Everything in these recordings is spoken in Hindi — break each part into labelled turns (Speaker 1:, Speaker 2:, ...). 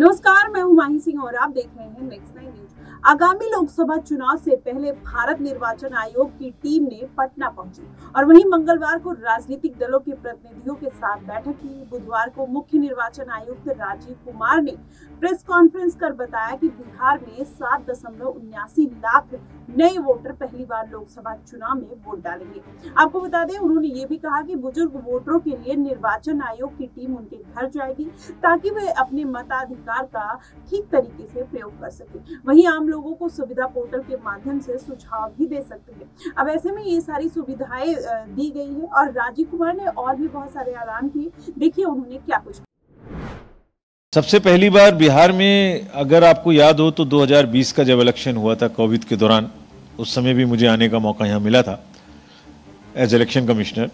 Speaker 1: नमस्कार, मैं हूँ माही सिंह और आप देख रहे हैं नेक्स्ट नाइन न्यूज़ आगामी लोकसभा चुनाव से पहले भारत निर्वाचन आयोग की टीम ने पटना पहुँची और वहीं मंगलवार को राजनीतिक दलों के प्रतिनिधियों के साथ बैठक की। बुधवार को मुख्य निर्वाचन आयुक्त राजीव कुमार ने प्रेस कॉन्फ्रेंस कर बताया कि बिहार में सात दशमलव उन्यासी लाख नए वोटर पहली बार लोकसभा चुनाव में वोट डालेंगे। आपको बता दें, उन्होंने ये भी कहा कि बुज़ुर्ग वोटरों के लिए निर्वाचन आयोग की टीम उनके घर जाएगी ताकि वे अपने मताधिकार का ठीक तरीके से प्रयोग कर सके। वहीं आम लोगों को सुविधा पोर्टल के माध्यम से सुझाव भी दे सकते हैं। अब ऐसे में ये सारी सुविधाएँ दी गई है और राजीव कुमार ने और भी बहुत सारे ऐलान किए। देखिए उन्होंने क्या कुछ
Speaker 2: सबसे पहली बार बिहार में अगर आपको याद हो तो 2020 का जब इलेक्शन हुआ था कोविड के दौरान उस समय भी मुझे आने का मौका यहाँ मिला था एज इलेक्शन कमिश्नर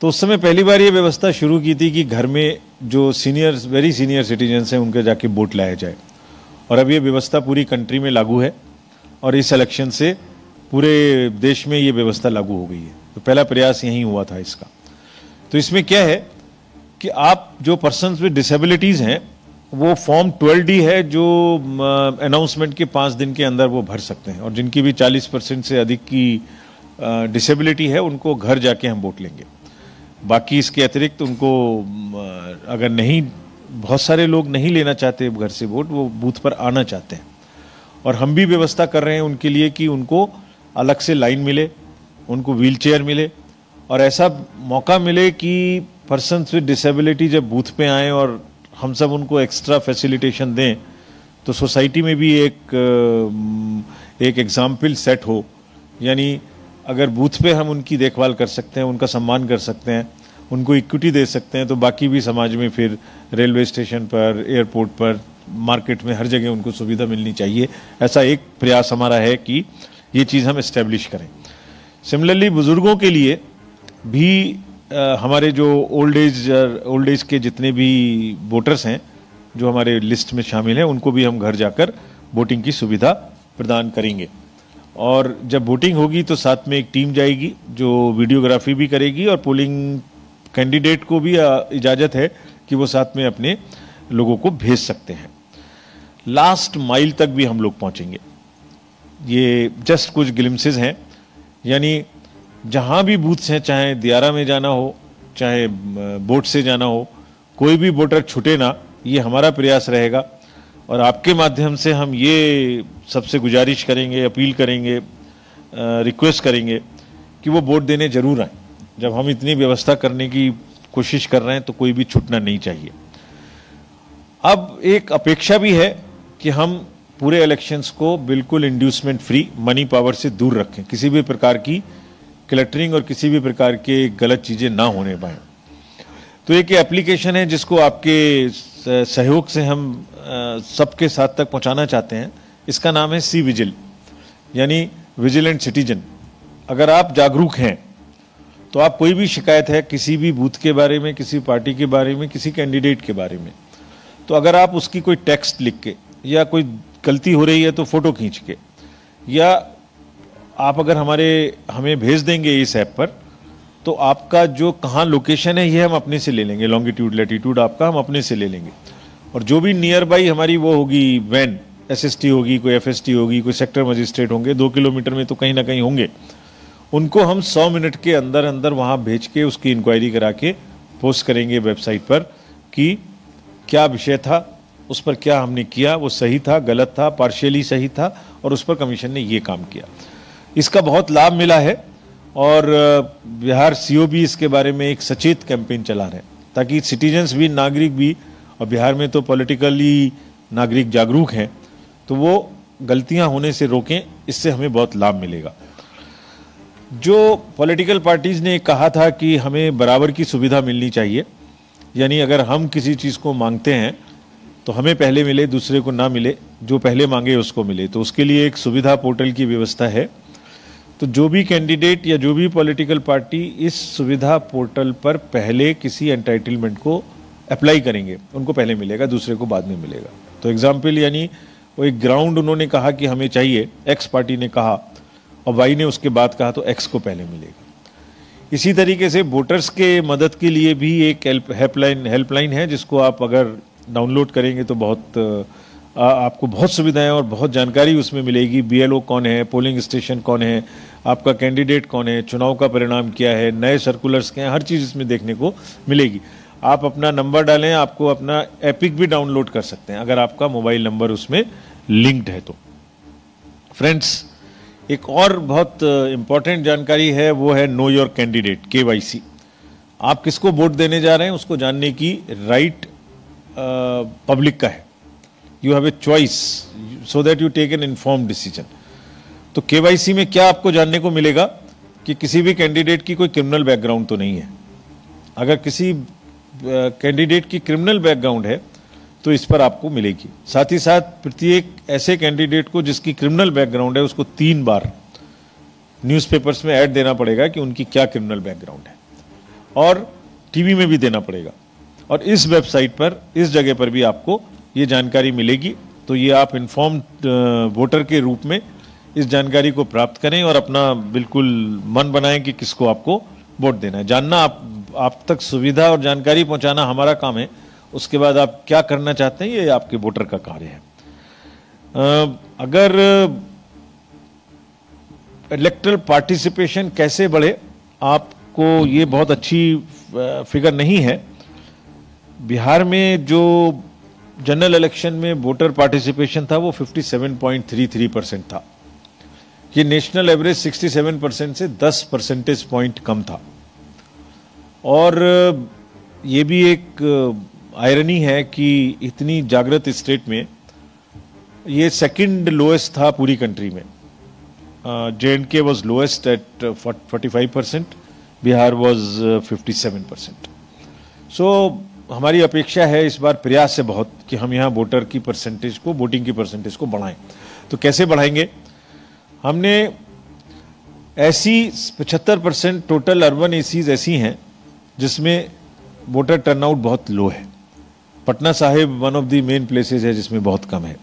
Speaker 2: तो उस समय पहली बार ये व्यवस्था शुरू की थी कि घर में जो सीनियर वेरी सीनियर सिटीजन्स हैं, उनके जाके वोट लाया जाए। और अब ये व्यवस्था पूरी कंट्री में लागू है और इस इलेक्शन से पूरे देश में ये व्यवस्था लागू हो गई है। तो पहला प्रयास यही हुआ था इसका। तो इसमें क्या है कि आप जो पर्सन विद डिसेबिलिटीज़ हैं वो फॉर्म 12 डी है जो अनाउंसमेंट के पाँच दिन के अंदर वो भर सकते हैं। और जिनकी भी 40 परसेंट से अधिक की डिसेबिलिटी है, उनको घर जाके हम वोट लेंगे। बाकी इसके अतिरिक्त उनको अगर नहीं, बहुत सारे लोग नहीं लेना चाहते घर से वोट, वो बूथ पर आना चाहते हैं। और हम भी व्यवस्था कर रहे हैं उनके लिए कि उनको अलग से लाइन मिले, उनको व्हील मिले। और ऐसा मौका मिले कि पर्सन विद डिसेबिलिटी जब बूथ पे आए और हम सब उनको एक्स्ट्रा फैसिलिटेशन दें तो सोसाइटी में भी एक एक एग्ज़ाम्पल सेट हो। यानी अगर बूथ पे हम उनकी देखभाल कर सकते हैं, उनका सम्मान कर सकते हैं, उनको इक्विटी दे सकते हैं तो बाकी भी समाज में फिर रेलवे स्टेशन पर एयरपोर्ट पर मार्केट में हर जगह उनको सुविधा मिलनी चाहिए। ऐसा एक प्रयास हमारा है कि ये चीज़ हम इस्टेब्लिश करें। सिमिलरली बुज़ुर्गों के लिए भी हमारे जो ओल्ड एज ओल्ड एज के जितने भी वोटर्स हैं, जो हमारे लिस्ट में शामिल हैं, उनको भी हम घर जाकर वोटिंग की सुविधा प्रदान करेंगे। और जब वोटिंग होगी तो साथ में एक टीम जाएगी, जो वीडियोग्राफी भी करेगी और पोलिंग कैंडिडेट को भी इजाज़त है कि वो साथ में अपने लोगों को भेज सकते हैं। लास्ट माइल तक भी हम लोग पहुँचेंगे। ये जस्ट कुछ ग्लिम्सेस हैं। यानी जहाँ भी बूथ्स हैं चाहे दियारा में जाना हो, चाहे बोट से जाना हो, कोई भी वोटर छुटे ना, ये हमारा प्रयास रहेगा। और आपके माध्यम से हम ये सबसे गुजारिश करेंगे, अपील करेंगे रिक्वेस्ट करेंगे कि वो वोट देने ज़रूर आए। जब हम इतनी व्यवस्था करने की कोशिश कर रहे हैं तो कोई भी छूटना नहीं चाहिए। अब एक अपेक्षा भी है कि हम पूरे इलेक्शंस को बिल्कुल इंड्यूसमेंट फ्री मनी पावर से दूर रखें, किसी भी प्रकार की क्लटरिंग और किसी भी प्रकार के गलत चीज़ें ना होने पाए। तो एक एप्लीकेशन है जिसको आपके सहयोग से हम सबके साथ तक पहुंचाना चाहते हैं। इसका नाम है सी विजिल, यानी विजिलेंट सिटीजन। अगर आप जागरूक हैं तो आप कोई भी शिकायत है किसी भी बूथ के बारे में, किसी पार्टी के बारे में, किसी कैंडिडेट के बारे में तो अगर आप उसकी कोई टेक्स्ट लिख के, या कोई गलती हो रही है तो फ़ोटो खींच के, या आप अगर हमारे, हमें भेज देंगे इस ऐप पर तो आपका जो कहाँ लोकेशन है, ये हम अपने से ले लेंगे। लॉन्गिट्यूड लेटीट्यूड आपका हम अपने से ले लेंगे। और जो भी नियर बाई हमारी वो होगी वैन एसएसटी होगी, कोई एफएसटी होगी, कोई सेक्टर मजिस्ट्रेट होंगे, दो किलोमीटर में तो कहीं ना कहीं होंगे। उनको हम सौ मिनट के अंदर अंदर वहाँ भेज के उसकी इंक्वायरी करा के पोस्ट करेंगे वेबसाइट पर कि क्या विषय था, उस पर क्या हमने किया, वो सही था, गलत था पार्शियली सही था, और उस पर कमीशन ने ये काम किया। इसका बहुत लाभ मिला है और बिहार सीओ भी इसके बारे में एक सचेत कैंपेन चला रहे हैं, ताकि सिटीजन्स भी, नागरिक भी, और बिहार में तो पॉलिटिकली नागरिक जागरूक हैं तो वो गलतियाँ होने से रोकें, इससे हमें बहुत लाभ मिलेगा। जो पॉलिटिकल पार्टीज़ ने कहा था कि हमें बराबर की सुविधा मिलनी चाहिए, यानी अगर हम किसी चीज़ को मांगते हैं तो हमें पहले मिले, दूसरे को ना मिले, जो पहले मांगे उसको मिले तो उसके लिए एक सुविधा पोर्टल की व्यवस्था है तो जो भी कैंडिडेट या जो भी पॉलिटिकल पार्टी इस सुविधा पोर्टल पर पहले किसी एंटाइटलमेंट को अप्लाई करेंगे, उनको पहले मिलेगा, दूसरे को बाद में मिलेगा। तो एग्ज़ाम्पल यानी वो एक ग्राउंड उन्होंने कहा कि हमें चाहिए एक्स पार्टी ने कहा, और वाई ने उसके बाद कहा तो एक्स को पहले मिलेगा। इसी तरीके से वोटर्स के मदद के लिए भी एक हेल्पलाइन हेल्पलाइन है, जिसको आप अगर डाउनलोड करेंगे तो बहुत आपको बहुत सुविधाएँ और बहुत जानकारी उसमें मिलेगी। बीएलओ कौन है पोलिंग स्टेशन कौन है, आपका कैंडिडेट कौन है, चुनाव का परिणाम क्या है, नए सर्कुलर्स क्या हैं, हर चीज़ इसमें देखने को मिलेगी। आप अपना नंबर डालें, आपको अपना एपिक भी डाउनलोड कर सकते हैं, अगर आपका मोबाइल नंबर उसमें लिंक्ड है तो। फ्रेंड्स एक और बहुत इंपॉर्टेंट जानकारी है, वो है नो योर कैंडिडेट के आप किसको वोट देने जा रहे हैं, उसको जानने की राइट पब्लिक का है। You have a choice so that you take an inform decision तो केवाईसी में क्या आपको जानने को मिलेगा कि किसी भी कैंडिडेट की कोई क्रिमिनल बैकग्राउंड तो नहीं है? अगर किसी कैंडिडेट की क्रिमिनल बैकग्राउंड है तो इस पर आपको मिलेगी। साथ ही साथ प्रत्येक ऐसे कैंडिडेट को जिसकी क्रिमिनल बैकग्राउंड है, उसको तीन बार न्यूज़पेपर्स में ऐड देना पड़ेगा कि उनकी क्या क्रिमिनल बैकग्राउंड है। और टीवी में भी देना पड़ेगा। और इस वेबसाइट पर, इस जगह पर भी आपको ये जानकारी मिलेगी तो ये आप इन्फॉर्म वोटर के रूप में इस जानकारी को प्राप्त करें और अपना बिल्कुल मन बनाएँ कि किसको आपको वोट देना है। जानना आप आप तक सुविधा और जानकारी पहुंचाना हमारा काम है। उसके बाद आप क्या करना चाहते हैं, ये आपके वोटर का कार्य है। अगर इलेक्ट्रल पार्टिसिपेशन कैसे बढ़े, आपको ये बहुत अच्छी फिगर नहीं है। बिहार में जो जनरल इलेक्शन में वोटर पार्टिसिपेशन था, वो 57.33 परसेंट था। ये नेशनल एवरेज 67 परसेंट से 10 परसेंटेज पॉइंट कम था। और ये भी एक आयरनी है कि इतनी जागृत स्टेट में ये सेकंड लोएस्ट था पूरी कंट्री में। J and K was lowest at 45 percent Bihar was 57 percent so हमारी अपेक्षा है इस बार प्रयास से बहुत कि हम यहाँ वोटर की परसेंटेज को वोटिंग की परसेंटेज को बढ़ाएँ। तो कैसे बढ़ाएँगे? हमने ऐसी 75 परसेंट टोटल अर्बन एसीज ऐसी हैं जिसमें वोटर टर्नआउट बहुत लो है। Patna Sahib one of the main places है जिसमें बहुत कम है।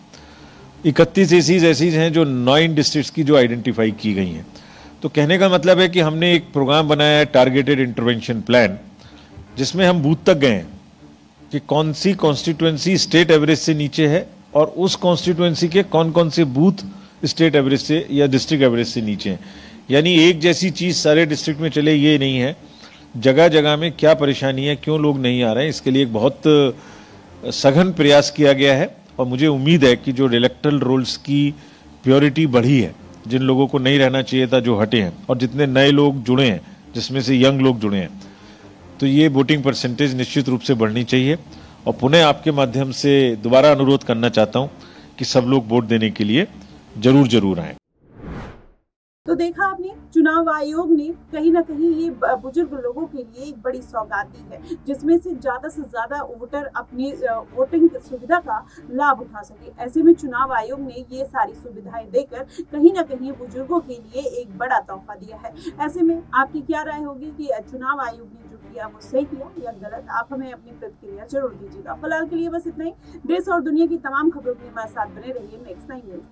Speaker 2: इकतीस एसीज ऐसी हैं जो नाइन डिस्ट्रिक्ट की जो आइडेंटिफाई की गई हैं। तो कहने का मतलब है कि हमने एक प्रोग्राम बनाया है टारगेटेड इंटरवेंशन प्लान जिसमें हम बूथ तक गए हैं। कि कौन सी कॉन्स्टिट्युएंसी स्टेट एवरेज से नीचे है और उस कॉन्स्टिट्युएंसी के कौन कौन से बूथ स्टेट एवरेज से या डिस्ट्रिक्ट एवरेज से नीचे हैं। यानी एक जैसी चीज़ सारे डिस्ट्रिक्ट में चले, ये नहीं है। जगह जगह में क्या परेशानी है, क्यों लोग नहीं आ रहे हैं, इसके लिए एक बहुत सघन प्रयास किया गया है और मुझे उम्मीद है कि जो इलेक्ट्रल रोल्स की प्योरिटी बढ़ी है, जिन लोगों को नहीं रहना चाहिए था, जो हटे हैं और जितने नए लोग जुड़े हैं, जिसमें से यंग लोग जुड़े हैं तो ये वोटिंग परसेंटेज निश्चित रूप से बढ़नी चाहिए। और पुनः आपके माध्यम से दोबारा अनुरोध करना चाहता हूँ कि सब लोग वोट देने के लिए ज़रूर ज़रूर आए।
Speaker 1: तो देखा आपने, चुनाव आयोग ने कहीं ना कहीं ये बुज़ुर्ग लोगों के लिए एक बड़ी सौगात दी है, जिसमें से ज़्यादा से ज़्यादा वोटर अपनी वोटिंग सुविधा का लाभ उठा सके। ऐसे में चुनाव आयोग ने ये सारी सुविधाएँ देकर कहीं ना कहीं बुज़ुर्गों के लिए एक बड़ा तोहफा दिया है। ऐसे में आपकी क्या राय होगी कि चुनाव आयोग ने किया वो सही किया या गलत। आप हमें अपनी प्रतिक्रिया ज़रूर दीजिएगा। फ़िलहाल के लिए बस इतना ही। देश और दुनिया की तमाम खबरों के लिए हमारे साथ बने रहिए नेक्स्ट नाइन न्यूज़ पर।